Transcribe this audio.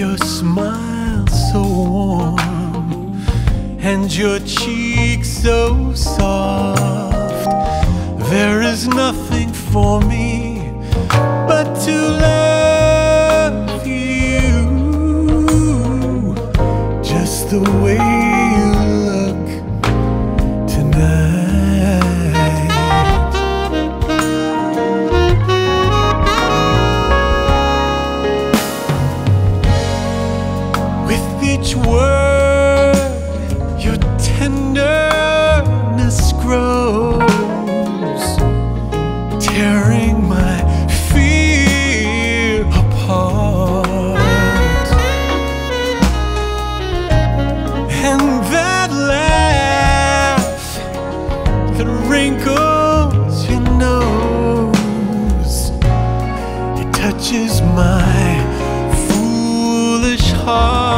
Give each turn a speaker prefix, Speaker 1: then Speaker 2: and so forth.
Speaker 1: your smile so warm and your cheek so soft. There is nothing for me but to love you just the way tearing my fear apart. And that laugh that wrinkles your nose, it touches my foolish heart.